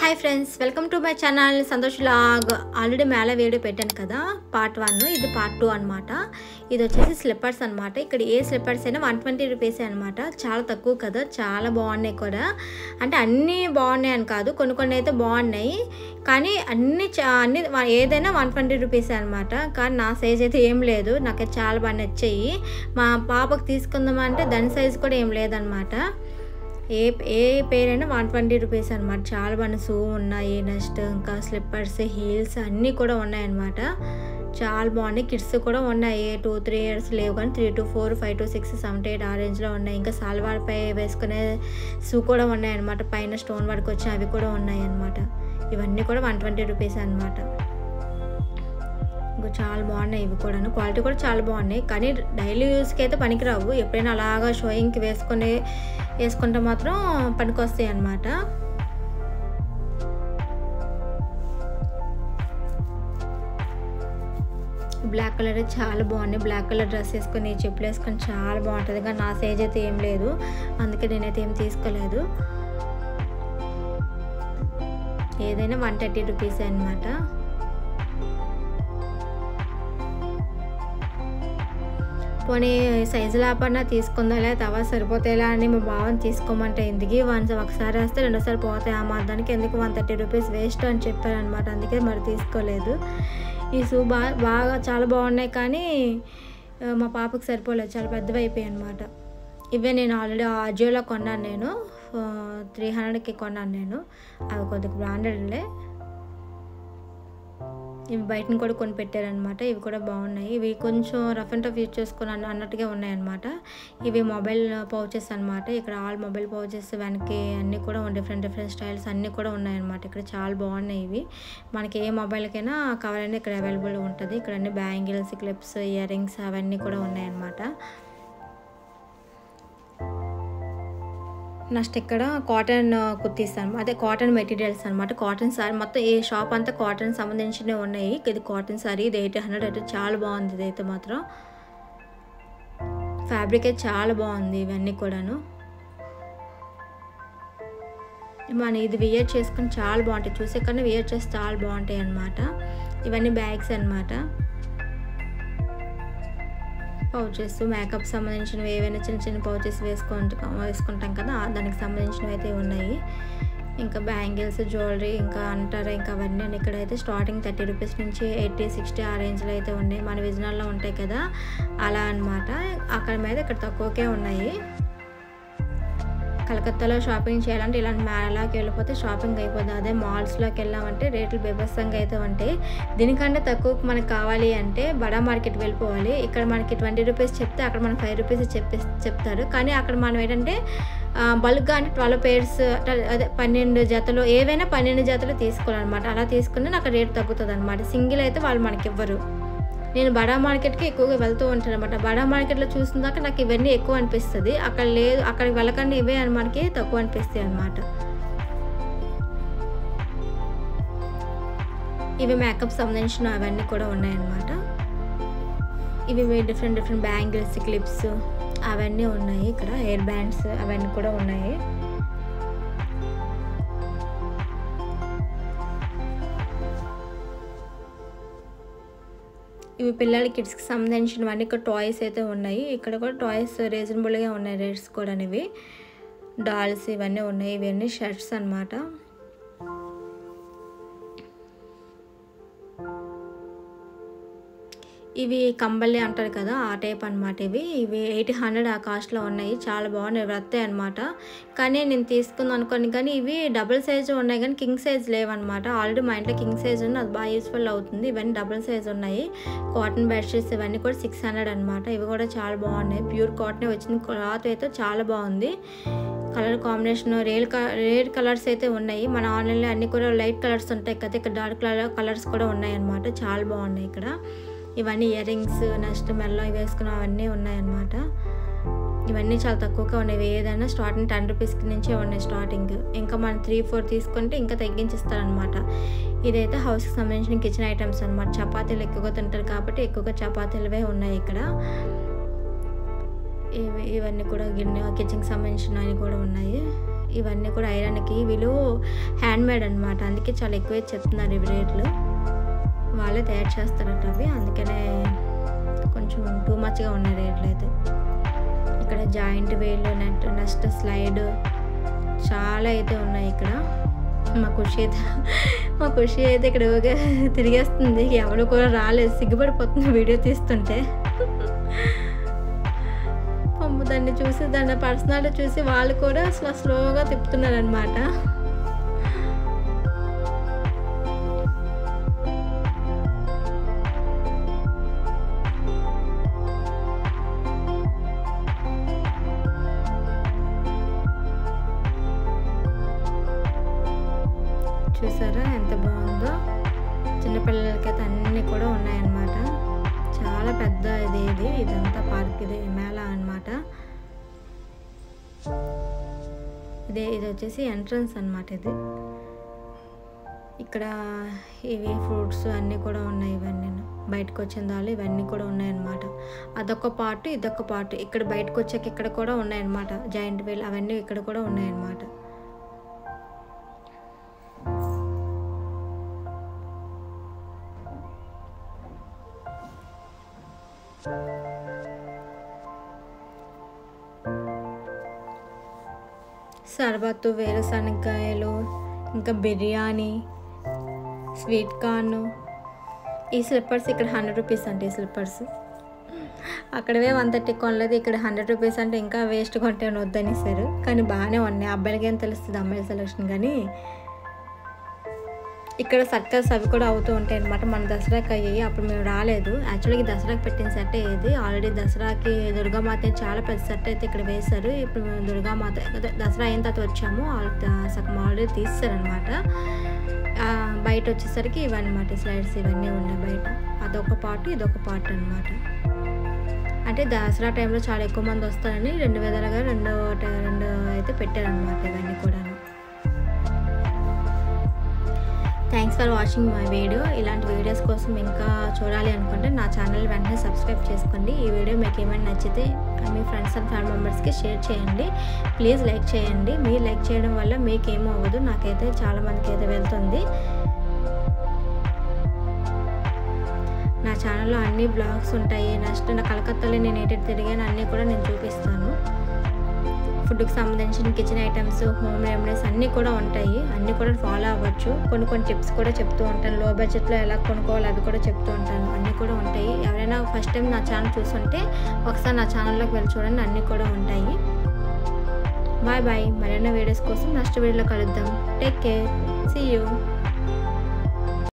Hi friends welcome to my channel Santosh log already Mela video పెట్టాను కదా part one ఇది part two అనమాట ఇది వచ్చేసి స్లిప్పర్స్ అనమాట ఇక్కడ ఏ స్లిప్పర్స్ అయినా వన్ ట్వంటీ రూపీసే అనమాట చాలా తక్కువ కదా చాలా బాగున్నాయి కూడా. అంటే అన్నీ బాగున్నాయి అని కాదు కొన్ని కొన్ని అయితే బాగున్నాయి. కానీ అన్ని చా- అన్ని ఏదైనా వన్ ట్వంటీ రూపీసే అనమాట కానీ నా సైజ్ అయితే ఏం లేదు. నాకైతే చాలా బాగా నచ్చాయి. మా పాపకు తీసుకుందామంటే దాని సైజ్ కూడా ఏం లేదనమాట ఏ ఏ పేరైనా వన్ ట్వంటీ రూపీస్ అనమాట చాలా బాగా షూ ఉన్నాయి నెక్స్ట్ ఇంకా స్లిప్పర్స్ హీల్స్ అన్నీ కూడా ఉన్నాయన్నమాట. చాలా బాగున్నాయి. కిడ్స్ కూడా ఉన్నాయి. టూ త్రీ ఇయర్స్ లేవు కానీ three to four five to six seven eight ఆ రేంజ్లో ఉన్నాయి. ఇంకా సాల్వార్పై వేసుకునే షూ కూడా ఉన్నాయన్నమాట. పైన స్టోన్ వర్క్ వచ్చి అవి కూడా ఉన్నాయి అన్నమాట ఇవన్నీ కూడా వన్ ట్వంటీ రూపీస్ అనమాట ఇంకా చాలా బాగున్నాయి ఇవి కూడా క్వాలిటీ కూడా చాలా బాగున్నాయి. కానీ డైలీ యూస్కి అయితే పనికిరావు. ఎప్పుడైనా అలాగా షోయింగ్కి వేసుకొని వేసుకుంటే మాత్రం పనికొస్తాయి అన్నమాట. బ్లాక్ కలర్ చాలా బాగున్నాయి. బ్లాక్ కలర్ డ్రెస్ వేసుకొని చెప్పులు వేసుకొని చాలా బాగుంటుంది. కానీ నా సైజ్ అయితే ఏం లేదు. అందుకే నేనైతే ఏం తీసుకోలేదు. ఏదైనా వన్ థర్టీ రూపీస్ అనమాట పోనీ సైజు లేపన్నా తీసుకుందాలే తవా సరిపోతేలా అని మా బావని తీసుకోమంటే ఎందుకు? వన్స్ ఒకసారి వేస్తే రెండోసారి పోతాయి ఆ దానికి ఎందుకు వన్ థర్టీ రూపీస్ వేస్ట్ అని చెప్పారనమాట అందుకే మరి తీసుకోలేదు. ఈ షూ బాగా బాగా చాలా బాగున్నాయి కానీ మా పాపకి సరిపోలేదు. చాలా పెద్దవి అయిపోయాయి అనమాట ఇవే నేను ఆల్రెడీ ఆజియోలో కొన్నాను నేను. త్రీ హండ్రెడ్కి కొన్నాను నేను. అవి కొద్దిగా బ్రాండెడ్లే ఇవి బయటని కూడా కొని పెట్టారనమాట ఇవి కూడా బాగున్నాయి. ఇవి కొంచెం రఫ్ అండ్ టఫ్ యూజ్ చేసుకుని అన్నట్టుగా ఉన్నాయన్నమాట. ఇవి మొబైల్ పౌచెస్ అనమాట ఇక్కడ ఆల్ మొబైల్ పౌచెస్ వెనక్కి అన్నీ కూడా డిఫరెంట్ డిఫరెంట్ స్టైల్స్ అన్నీ కూడా ఉన్నాయన్నమాట. ఇక్కడ చాలా బాగున్నాయి ఇవి. మనకి ఏ మొబైల్కైనా కవర్ అనేది ఇక్కడ అవైలబుల్ ఉంటుంది. ఇక్కడ అన్ని బ్యాంగిల్స్ క్లిప్స్ ఇయర్ రింగ్స్ అవన్నీ కూడా ఉన్నాయన్నమాట. నెక్స్ట్ ఇక్కడ కాటన్ కుర్తీస్ అనమాట అదే కాటన్ మెటీరియల్స్ అనమాట కాటన్ సారీ మొత్తం ఈ షాప్ అంతా కాటన్ సంబంధించినవి ఉన్నాయి. ఇది కాటన్ సారీ ఇది ఎయిట్ హండ్రెడ్ అయితే చాలా బాగుంది ఇది అయితే మాత్రం. ఫ్యాబ్రిక్ అయితే చాలా బాగుంది ఇవన్నీ కూడాను. మన ఇది వియర్ చేసుకుని చాలా బాగుంటాయి. చూసే కన్నా వియర్ చేస్తే చాలా బాగుంటాయి అన్నమాట. ఇవన్నీ బ్యాగ్స్ అన్నమాట. పౌచెస్ మేకప్ సంబంధించినవి ఏవైనా చిన్న చిన్న పౌచెస్ వేసుకుంటాం వేసుకుంటాం కదా దానికి సంబంధించినవి అయితే ఉన్నాయి. ఇంకా బ్యాంగిల్స్ జ్యువెలరీ ఇంకా అంటారా ఇంకా అవన్నీ ఇక్కడైతే స్టార్టింగ్ థర్టీ రూపీస్ నుంచి ఎయిటీ సిక్స్టీ ఆ రేంజ్లో అయితే ఉన్నాయి. మన విజయనగరంలో ఉంటాయి కదా అలా అన్నమాట. అక్కడ మీద ఇక్కడ తక్కువకే ఉన్నాయి. కలకత్తాలో షాపింగ్ చేయాలంటే ఇలాంటి మేళాకి వెళ్ళిపోతే షాపింగ్ అయిపోతుంది అదే మాల్స్లోకి వెళ్ళామంటే రేట్లు బీభత్సంగా అయితే ఉంటాయి. దీనికంటే తక్కువకు మనకు కావాలి అంటే బడా మార్కెట్ వెళ్ళిపోవాలి. ఇక్కడ మనకి ట్వంటీ రూపీస్ చెప్తే అక్కడ మనకి ఫైవ్ రూపీస్ చెప్పి చెప్తారు. కానీ అక్కడ మనం ఏంటంటే బల్క్గా అంటే ట్వెల్వ్ పేర్స్ అదే పన్నెండు జతలు ఏవైనా పన్నెండు జతలు తీసుకోవాలన్నమాట. అలా తీసుకుంటే నాకు రేట్ తగ్గుతుంది అనమాట సింగిల్ అయితే వాళ్ళు మనకి ఇవ్వరు. నేను బడా మార్కెట్కి ఎక్కువగా వెళ్తూ ఉంటాను అనమాట బడా మార్కెట్లో చూసిన దాకా నాకు ఇవన్నీ ఎక్కువ అనిపిస్తుంది. అక్కడ లేదు అక్కడికి వెళ్ళకుండా ఇవే అని మనకి తక్కువ అనిపిస్తాయి అనమాట ఇవి మేకప్ సంబంధించిన అవన్నీ కూడా ఉన్నాయన్నమాట. ఇవి డిఫరెంట్ డిఫరెంట్ బ్యాంగిల్స్ క్లిప్స్ అవన్నీ ఉన్నాయి ఇక్కడ. హెయిర్ బ్యాండ్స్ అవన్నీ కూడా ఉన్నాయి. ఇవి పిల్లల కిడ్స్కి సంబంధించినవన్నీ ఇక్కడ టాయ్స్ అయితే ఉన్నాయి. ఇక్కడ కూడా టాయ్స్ రీజనబుల్గా ఉన్నాయి రేట్స్ కూడా ఇవి డాల్స్ ఇవన్నీ ఉన్నాయి. ఇవన్నీ షర్ట్స్ అన్నమాట. ఇవి కంబలి అంటారు కదా ఆ టైప్ అనమాట ఇవి. ఇవి ఎయిట్ హండ్రెడ్ ఆ కాస్ట్లో ఉన్నాయి. చాలా బాగున్నాయి. వస్తాయి అనమాట కానీ నేను తీసుకుందాం అనుకోని కానీ ఇవి డబుల్ సైజ్ ఉన్నాయి కానీ కింగ్ సైజ్ లేవన్నమాట. ఆల్రెడీ మా ఇంట్లో కింగ్ సైజ్ ఉంది. అది బాగా యూస్ఫుల్ అవుతుంది. ఇవన్నీ డబుల్ సైజ్ ఉన్నాయి. కాటన్ బెడ్షీట్స్ ఇవన్నీ కూడా సిక్స్ హండ్రెడ్ అనమాట ఇవి కూడా చాలా బాగున్నాయి. ప్యూర్ కాటన్ వచ్చింది. క్లాత్ అయితే చాలా బాగుంది. కలర్ కాంబినేషన్ రేల్ రేడ్ కలర్స్ అయితే ఉన్నాయి. మన ఆన్లైన్లో అన్ని కూడా లైట్ కలర్స్ ఉంటాయి కదా ఇక్కడ డార్క్ కలర్ కలర్స్ కూడా ఉన్నాయి అనమాట చాలా బాగున్నాయి ఇక్కడ. ఇవన్నీ ఇయర్ రింగ్స్ నెక్స్ట్ మెల్లో వేసుకున్న అవన్నీ ఉన్నాయన్నమాట. ఇవన్నీ చాలా తక్కువగా ఉన్నాయి ఏదైనా స్టార్టింగ్ టెన్ రూపీస్కి నుంచే ఉన్నాయి స్టార్టింగ్ ఇంకా మనం త్రీ ఫోర్ తీసుకుంటే ఇంకా తగ్గించిస్తారనమాట ఇదైతే హౌస్కి సంబంధించిన కిచెన్ ఐటమ్స్ అనమాట చపాతీలు ఎక్కువగా తింటారు కాబట్టి ఎక్కువగా చపాతీలవే ఉన్నాయి ఇక్కడ. ఇవి ఇవన్నీ కూడా గిన్నె కిచెన్కి సంబంధించినవి కూడా ఉన్నాయి. ఇవన్నీ కూడా ఐరన్కి వీళ్ళు హ్యాండ్ మేడ్ అనమాట అందుకే చాలా ఎక్కువ చెప్తున్నారు ఇవి రేట్లు. వాళ్ళే తయారు చేస్తారట అవి. అందుకనే కొంచెం టూ మచ్గా ఉన్నాయి రేట్లు అయితే. ఇక్కడ జాయింట్ వేలు నెట్ నెక్స్ట్ స్లైడ్ చాలా అయితే ఉన్నాయి ఇక్కడ. మా ఖుషి అయితే మా ఖుషి అయితే ఇక్కడ తిరిగేస్తుంది. ఎవరు కూడా రాలేదు. సిగ్గుపడిపోతుంది వీడియో తీస్తుంటే. అమ్మ దాన్ని చూసి దాని పర్సనాలిటీ చూసి వాళ్ళు కూడా అసలు స్లోగా తిప్పుతున్నారు చిన్నపిల్లలకైతే అన్నీ కూడా ఉన్నాయన్నమాట. చాలా పెద్ద ఇది ఇది ఇదంతా పార్క్ ఇది మేళ అన్నమాట. ఇదే ఇది వచ్చేసి ఎంట్రన్స్ అన్నమాట ఇది. ఇక్కడ ఇవి ఫ్రూట్స్ అన్నీ కూడా ఉన్నాయి ఇవన్నీ. బయటకు వచ్చిన దాళ్ళు ఇవన్నీ కూడా ఉన్నాయన్నమాట. అదొక పార్ట్ ఇదొక పార్ట్. ఇక్కడ బయటకు వచ్చాక ఇక్కడ కూడా ఉన్నాయన్నమాట. జాయింట్ వీల్ అవన్నీ ఇక్కడ కూడా ఉన్నాయన్నమాట. సర్బత్తు వేరుశనగకాయలు ఇంకా బిర్యానీ స్వీట్ కార్న్. ఈ స్లిప్పర్స్ ఇక్కడ హండ్రెడ్ రూపీస్ అండి ఈ స్లిప్పర్స్ అక్కడవే వన్ థర్టీ కొనలేదు ఇక్కడ హండ్రెడ్ రూపీస్ అంటే ఇంకా వేస్ట్ కొంటే వద్దనేసారు కానీ బాగానే ఉన్నాయి. అబ్బాయిలకి ఏం తెలుస్తుంది అమ్మాయిల సెలక్షన్ కానీ? ఇక్కడ సర్కస్ అవి కూడా అవుతూ ఉంటాయి అనమాట మన దసరాకి అయ్యాయి అప్పుడు మేము రాలేదు. యాక్చువల్గా దసరాకి పెట్టిన సెట్ ఇది ఆల్రెడీ దసరాకి దుర్గామాత చాలా పెద్ద సెట్ అయితే ఇక్కడ వేశారు. ఇప్పుడు మేము దుర్గామాత దసరా అయిన తర్వాత వచ్చాము. సగం ఆల్రెడీ తీస్తారనమాట బయట వచ్చేసరికి ఇవన్నమాట స్లైడ్స్ ఇవన్నీ ఉన్నాయి బయట. అదొక పార్ట్ ఇదొక పార్ట్ అనమాట అంటే దసరా టైంలో చాలా ఎక్కువ మంది వస్తారని రెండు విధాలుగా రెండు రెండు అయితే పెట్టారనమాట ఇవన్నీ కూడా thanks for watching my video ఇలాంటి వీడియోస్ కోసం ఇంకా చూడాలి అనుకుంటే నా ఛానల్ వెంటనే సబ్స్క్రైబ్ చేసుకోండి. ఈ వీడియో మీకు ఏమైనా నచ్చితే మీ ఫ్రెండ్స్ అండ్ ఫ్యామిలీ మెంబర్స్కి షేర్ చేయండి. ప్లీజ్ లైక్ చేయండి. మీరు లైక్ చేయడం వల్ల మీకు ఏమో అవ్వదు. నాకైతే చాలా మందికి అయితే వెళ్తుంది. నా ఛానల్లో అన్ని బ్లాగ్స్ ఉంటాయి. నెక్స్ట్ నా కలకత్తాలో నేను ఏటెట్ తిరిగాను అన్నీ కూడా నేను చూపిస్తాను. ఫుడ్కి సంబంధించిన కిచెన్ ఐటమ్స్ హోమ్ రెమెడీస్ అన్నీ కూడా ఉంటాయి. అన్నీ కూడా ఫాలో అవ్వచ్చు. కొన్ని కొన్ని టిప్స్ కూడా చెప్తూ ఉంటాను. లో బడ్జెట్లో ఎలా కొనుక్కోవాలి అవి కూడా చెప్తూ ఉంటాను. అన్నీ కూడా ఉంటాయి. ఎవరైనా ఫస్ట్ టైం నా ఛానల్ చూస్తుంటే ఒకసారి నా ఛానల్లోకి వెళ్ళి చూడండి. అన్నీ కూడా ఉంటాయి. Bye bye. మరిన్న వీడియోస్ కోసం నెక్స్ట్ వీడియోలో కలుద్దాం. Take care. See you.